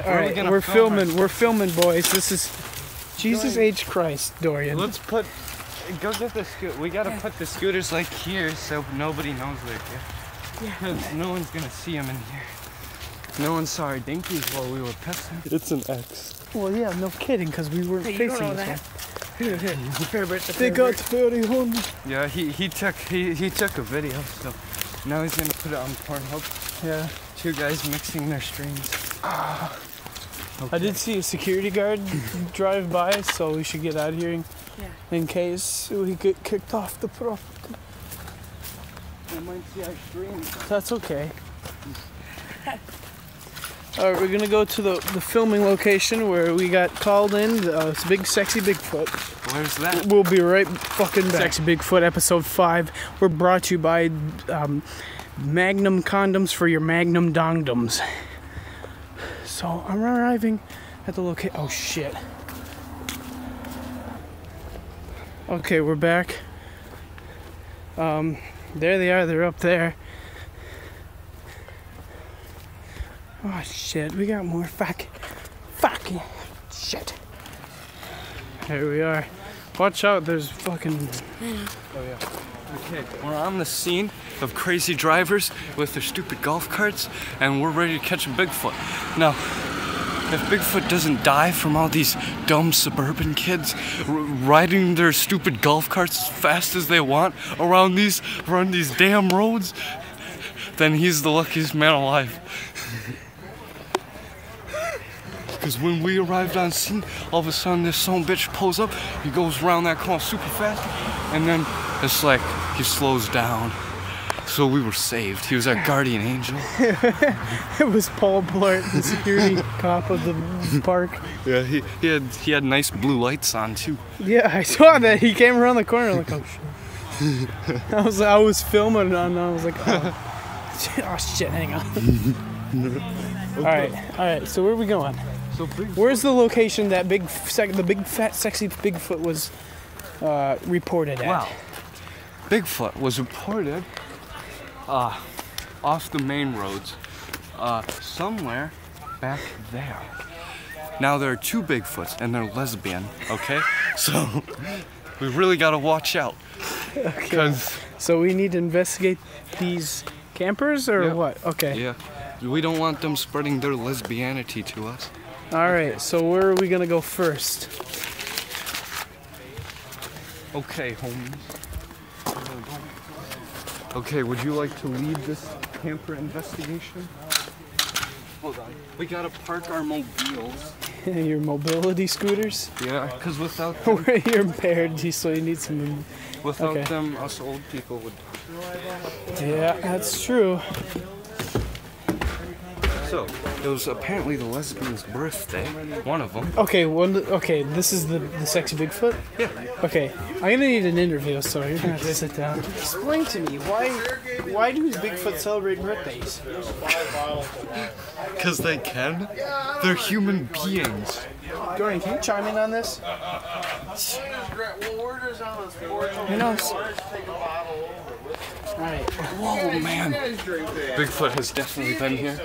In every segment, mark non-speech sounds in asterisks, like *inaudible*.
Now, All where are we right, gonna we're film filming. We're filming, boys. This is Jesus H Christ, Doryan. Let's put. Go get the scoot. We gotta put the scooters like here so nobody knows they're here. Yeah. *laughs* No one's gonna see them in here. No one saw our dinkies while we were pissing. It's an X. Well, yeah, no kidding, because we weren't Hey, facing know this that. one. Here, here. Herbert *laughs* the They got very hungry. Yeah, he, he took he, he took a video, so now he's gonna put it on Pornhub. Yeah. Two guys mixing their streams. Ah. I did see a security guard drive by, so we should get out of here in, Yeah. in case we get kicked off the property. They might see our streams. That's okay. All right, we're gonna go to the, the filming location where we got called in. Uh, it's Big Sexy Bigfoot. Where's that? We'll be right fucking back. Sexy Bigfoot episode five. We're brought to you by um, Magnum condoms for your Magnum dongdoms. So I'm arriving at the location. Oh shit. Okay, we're back. Um, there they are. They're up there. Oh shit, we got more fuck, fucking shit. There we are. Watch out, there's fucking. Okay, we're on the scene of crazy drivers with their stupid golf carts, and we're ready to catch a Bigfoot. Now, if Bigfoot doesn't die from all these dumb suburban kids riding their stupid golf carts as fast as they want around these around these damn roads, then he's the luckiest man alive. *laughs* Because when we arrived on scene, all of a sudden this son bitch pulls up, he goes around that corner super fast, and then it's like he slows down. So we were saved. He was our guardian angel. *laughs* It was Paul Blart, the security cop of the park. Yeah, he, he had he had nice blue lights on too. Yeah, I saw that. He came around the corner like, oh shit. *laughs* I was I was filming and I was like, oh, shit, oh shit, hang on. *laughs* all right, all right. So where are we going? So. Where's the location that big, sec- the big fat sexy Bigfoot was uh, reported at? Wow. Bigfoot was reported uh, off the main roads uh, somewhere back there. Now there are two Bigfoots and they're lesbian, okay? *laughs* So we really gotta watch out. Because, So we need to investigate these campers or Yeah. what? Okay. yeah, we don't want them spreading their lesbianity to us. All right. So where are we gonna go first? Okay, homies. Okay, would you like to lead this camper investigation? Hold on. We gotta park our mobiles. *laughs* Your mobility scooters? Yeah, because without *laughs* them, You're impaired, so you need some. without Okay. them, us old people would. Yeah, that's true. So, it was apparently the lesbian's birthday. One of them. Okay, one. Okay, this is the the sexy Bigfoot. Yeah. Okay, I'm gonna need an interview, so you're gonna have to sit down. Explain to me why why do Bigfoot celebrate birthdays? Because they can. They're human beings. Doryan, can you chime in on this? Who knows? All right. Whoa, man. Bigfoot has definitely been here.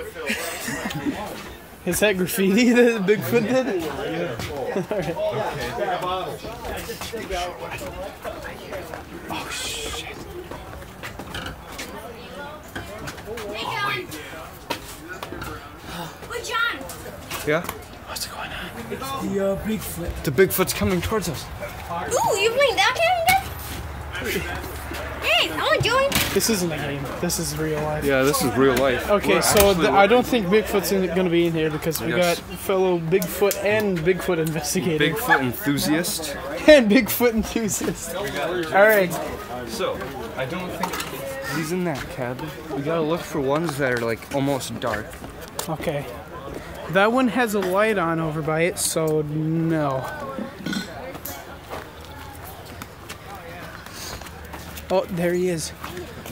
Is that graffiti *laughs* that Bigfoot did? Oh shit. Hey, John! Yeah? What's going on? The uh, Bigfoot. The Bigfoot's coming towards us. Ooh, you playing that kind game? *laughs* Hey, I want to join. This isn't a game. This is real life. Yeah, this is real life. Okay, We're so actually th- I don't think Bigfoot's in, gonna be in here because we Yes. got fellow Bigfoot and Bigfoot investigator Bigfoot enthusiast. *laughs* and Bigfoot enthusiast. All right, So, I don't think he's in that cabin. We gotta look for ones that are like almost dark. okay. That one has a light on over by it, so no. Oh, there he is,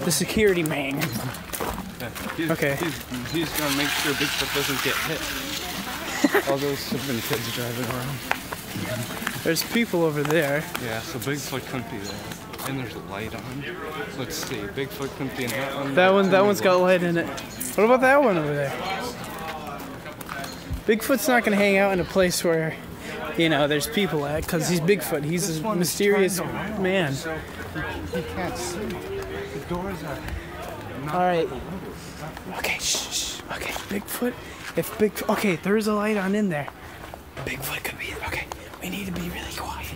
the security man. He's, Okay. He's, he's gonna make sure Bigfoot doesn't get hit. *laughs* All those suburban kids driving around. There's people over there. Yeah, so Bigfoot couldn't be there. And there's a light on. Let's see, Bigfoot couldn't be in that one. That one, that one's got light in it. What about that one over there? Bigfoot's not gonna hang out in a place where, you know, there's people at, because he's Bigfoot. He's This a mysterious man. So he, he can't see. The doors are. All right. Okay, shh, shh. Okay, Bigfoot. If Big, okay, there's a light on in there. Bigfoot could be. Okay, we need to be really quiet.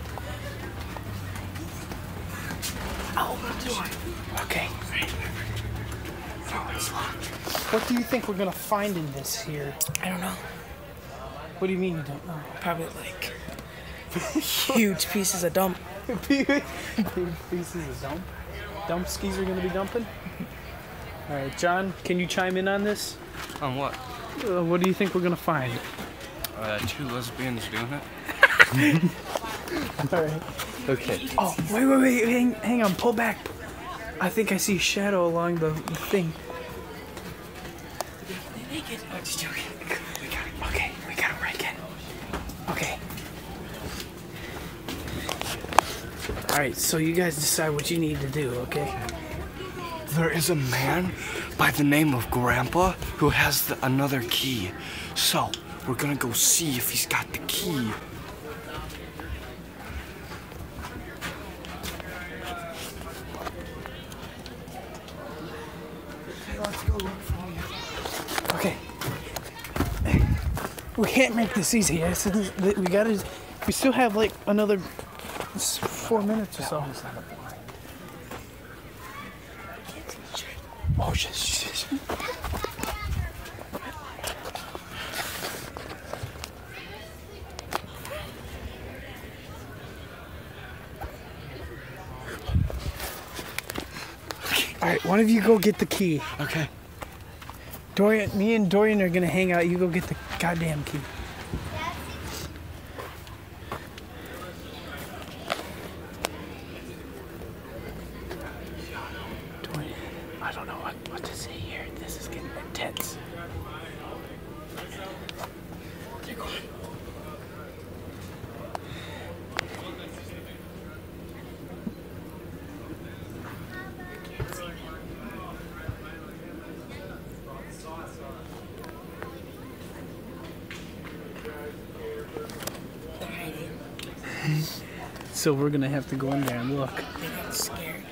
Oh, the door. Okay. What do you think we're gonna find in this here? I don't know. What do you mean you don't know? Probably like huge pieces of dump. Big pieces of dump. Dump skis are gonna be dumping. All right, John, can you chime in on this? On what? Uh, what do you think we're gonna find? Uh, two lesbians doing it? All right. Okay. Oh, wait, wait, wait, hang, hang on, pull back. I think I see a shadow along the, the thing. Naked. I'm just joking. We got it. Okay, we got it right in. Okay. All right, so you guys decide what you need to do, okay? There is a man by the name of Grandpa who has the, another key. So, we're gonna go see if he's got the key. Okay. We can't make this easy. This is- We gotta. We still have like another s- four minutes or so. Oh shit! shit, shit. All right, one of you go get the key. Okay. Doryan, me and Doryan are gonna hang out. You go get the goddamn key. Doryan, I don't know what, what to say here. This is getting intense. They're hiding. So we're gonna have to go in there and look. They got scared.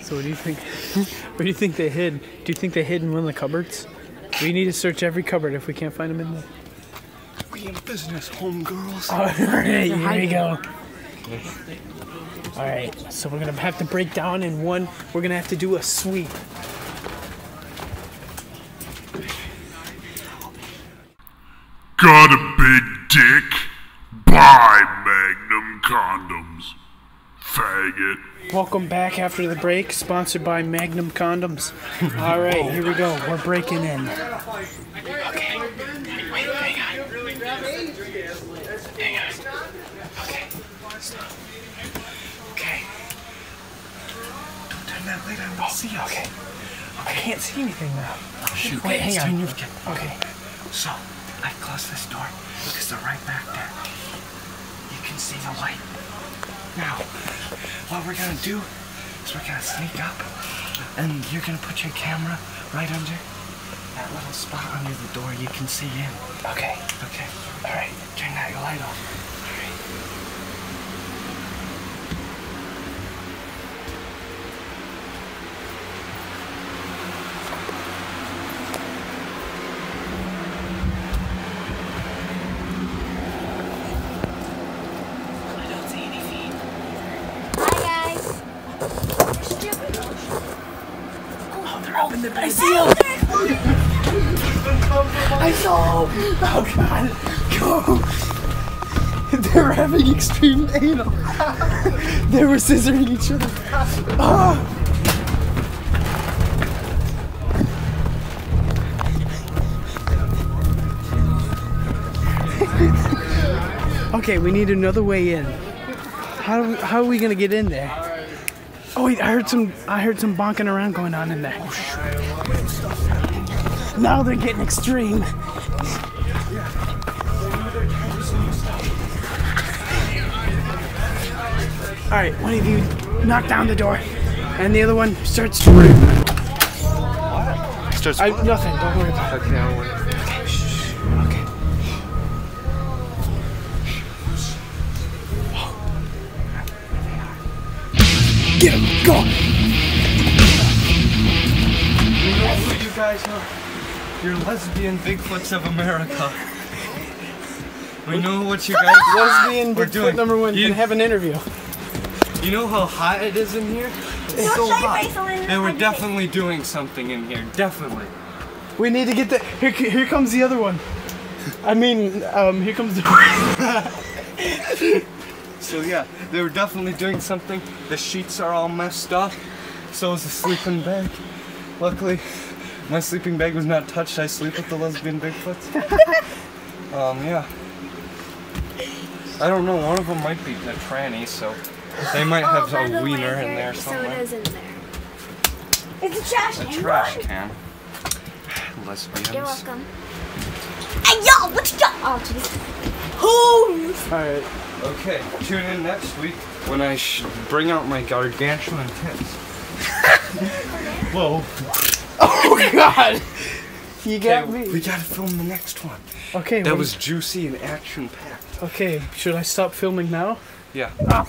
So what do you think? *laughs* Where do you think they hid? Do you think they hid in one of the cupboards? We need to search every cupboard if we can't find them in there. We in business, homegirls. *laughs* All right, here we go. All right, so we're gonna have to break down in one. We're gonna have to do a sweep. Got a big dick? Buy Magnum condoms. Faggot. Welcome back after the break, sponsored by Magnum Condoms. *laughs* All right, here we go. We're breaking in. Okay. Wait, hang on. Hang on. Okay. Stop. Okay. Don't turn that light on. Oh, see, okay. I can't see anything now. Shoot, Wait, hang on. your- Okay. So, I close this door because they're right back there. You can see the light. Now, what we're gonna do is we're gonna sneak up and you're gonna put your camera right under that little spot under the door you can see in. Okay. Okay, All right. turn that light on. I don't see any feet. Hi guys. Oh, they're all in the I see them. I saw 'em. Oh God. Go. They were having extreme anal. *laughs* they were scissoring each other. Ah. *laughs* okay, we need another way in. How, how are we gonna get in there? Oh wait, I heard some I heard some bonking around going on in there. Oh, now they're getting extreme. All right, one of you knock down the door, and the other one starts. Starts. I, nothing. Don't worry about it. okay, I'll wait. Okay. Get him! Go! You know who you guys are? You're lesbian Bigfoots of America. We know what you guys *laughs* Lesbian We're Bigfoot doing- number one you- can have an interview. You know how hot it is in here? It's Don't so hot. face, Elena. They were Hide definitely doing something in here. Definitely. We need to get the. Here, here comes the other one. I mean, um, here comes the. *laughs* *laughs* So yeah, they were definitely doing something. The sheets are all messed up. So is the sleeping bag. Luckily, my sleeping bag was not touched. I sleep with the lesbian Bigfoots. *laughs* um, yeah. I don't know. One of them might be a tranny, so they might Oh, have by a the way, wiener in there So somewhere. it is in there. It's a trash A can. trash Run. can. *sighs* Lesbians. You're welcome. Hey, yo, what you got? Oh, jeez. Who? All right. Okay, tune in next week when I sh- bring out my gargantuan tits. *laughs* Whoa. Oh God! You got me. we gotta film the next one. Okay. That what- was juicy and action packed. Okay. Should I stop filming now? Yeah. Ah,